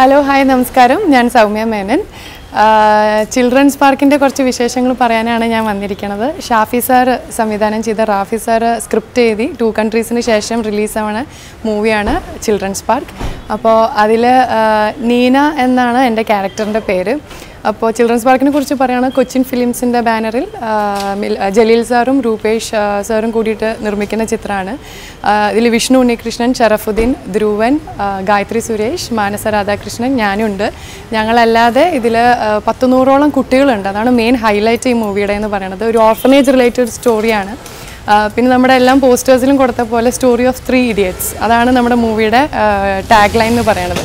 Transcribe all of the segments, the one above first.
Hello hi നമസ്കാരം. ഞാൻ Soumya Menon. Children's പാർക്കിന്റെ കുറച്ച് വിശേഷങ്ങൾ പറയാനാണ് ഞാൻ വന്നിരിക്കുന്നത് ഷാഫി സാർ സംവിധാനം ചെയ്ത റാഫി സാർ സ്ക്രിപ്റ്റ് എഴുതി ടു കൺട്രീസിന് ശേഷം റിലീസാവണ മൂവിയാണ് ചിൽഡ്രൻസ് പാർക്ക് അപ്പോൾ അതിൽ നീന എന്നാണ് എന്റെ ക്യാരക്ടറിന്റെ പേര്. അപ്പോൾ ചിൽഡ്രൻസ് പാർക്കിനെ കുറിച്ച് പറയുകയാണ് കൊച്ചിൻ ഫിലിംസിന്റെ ബാനറിൽ ജലീൽ സാറും രൂപേഷ് സാറും കൂടിയിട്ട് നിർമ്മിക്കുന്ന ചിത്രമാണ്. ഇതിൽ വിഷ്ണു ഉണ്ണികൃഷ്ണൻ ഷറഫുദ്ദീൻ ധ്രുവൻ ഗായത്രി സുരേഷ് മാനസ രാധാകൃഷ്ണൻ ഞാനുണ്ട്. ഞങ്ങളല്ലാതെ ഇതിൽ പത്തുനൂറോളം കുട്ടികളുണ്ട്. അതാണ് മെയിൻ ഹൈലൈറ്റ് ഈ മൂവിയുടെ എന്ന് പറയുന്നത് ഒരു ഓർഫനേജ് റിലേറ്റഡ് സ്റ്റോറിയാണ് പിന്നെ നമ്മുടെ എല്ലാം പോസ്റ്റേഴ്സിലും കൊടുത്ത പോലെ സ്റ്റോറി ഓഫ് ത്രീ ഇഡിയറ്റ്സ് അതാണ് നമ്മുടെ മൂവിയുടെ ടാഗ് ലൈൻ എന്ന് പറയുന്നത്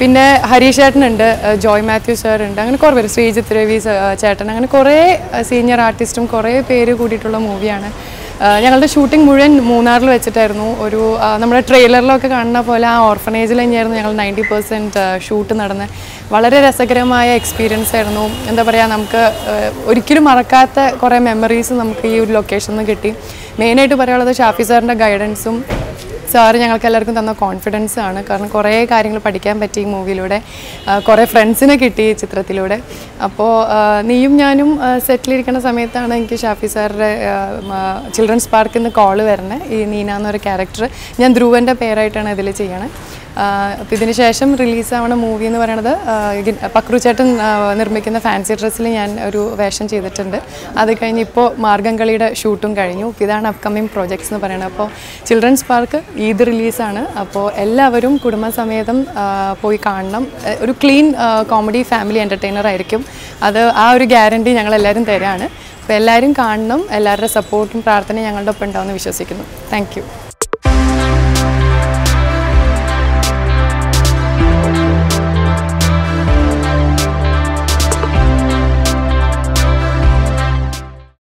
പിന്നെ ഹരീഷ് ചേട്ടനുണ്ട് ജോയ് മാത്യു സർ ഉണ്ട് അങ്ങനെ കുറേ പേര് ശ്രീജിത്ത് രവി ചേട്ടൻ അങ്ങനെ കുറേ സീനിയർ ആർട്ടിസ്റ്റും കുറേ പേര് കൂടിയിട്ടുള്ള മൂവിയാണ് ഞങ്ങളുടെ ഷൂട്ടിംഗ് മുഴുവൻ മൂന്നാറിൽ വെച്ചിട്ടായിരുന്നു. ഒരു നമ്മുടെ ട്രെയിലറിലൊക്കെ കാണുന്ന പോലെ ആ ഓർഫനേജിൽ തന്നെയായിരുന്നു ഞങ്ങൾ നയന്റി പെർസെന്റ് ഷൂട്ട് നടന്നത്. വളരെ രസകരമായ എക്സ്പീരിയൻസ് ആയിരുന്നു. എന്താ പറയുക നമുക്ക് ഒരിക്കലും മറക്കാത്ത കുറേ മെമ്മറീസ് നമുക്ക് ഈ ഒരു ലൊക്കേഷനിൽ നിന്ന് കിട്ടി. മെയിനായിട്ട് പറയാനുള്ളത് ഷാഫി സാറിന്റെ ഗൈഡൻസും സാറ് ഞങ്ങൾക്ക് എല്ലാവർക്കും തന്ന കോൺഫിഡൻസ് ആണ്. കാരണം കുറേ കാര്യങ്ങൾ പഠിക്കാൻ പറ്റി ഈ മൂവിയിലൂടെ. കുറേ ഫ്രണ്ട്സിനെ കിട്ടി ഈ ചിത്രത്തിലൂടെ. അപ്പോൾ നീയും ഞാനും സെറ്റിലിരിക്കുന്ന സമയത്താണ് എനിക്ക് ഷാഫി സാറിന്റെ ചിൽഡ്രൻസ് പാർക്കിൽ നിന്ന് കോൾ വരുന്നത് ഈ നീന എന്നൊരു ക്യാരക്ടർ ഞാൻ ധ്രുവന്റെ പേരായിട്ടാണ് ഇതിൽ ചെയ്യണത് അപ്പോൾ ഇതിന് ശേഷം റിലീസാവണ മൂവി എന്ന് പക്രുചേട്ടൻ പക്രു ചേട്ടൻ നിർമ്മിക്കുന്ന ഫാൻസി ഡ്രസ്സിൽ ഞാൻ ഒരു വേഷം ചെയ്തിട്ടുണ്ട്. അത് കഴിഞ്ഞ് ഇപ്പോൾ മാർഗംകളിയുടെ ഷൂട്ടും കഴിഞ്ഞു. ഇതാണ് അപ്കമിങ് പ്രോജക്ട്സ് എന്ന് പറയുന്നത് അപ്പോൾ ചിൽഡ്രൻസ് പാർക്ക് ഈദ് റിലീസാണ്. അപ്പോൾ എല്ലാവരും കുടുംബസമേതം പോയി കാണണം. ഒരു ക്ലീൻ കോമഡി ഫാമിലി എന്റർടൈനർ ആയിരിക്കും. അത് ആ ഒരു ഗ്യാരണ്ടി ഞങ്ങൾ എല്ലാവരും തരാണ്. അപ്പോൾ എല്ലാവരും കാണണം. എല്ലാവരുടെ സപ്പോർട്ടും പ്രാർത്ഥനയും ഞങ്ങളുടെ ഒപ്പം ഉണ്ടാവുമെന്ന് വിശ്വസിക്കുന്നു. താങ്ക്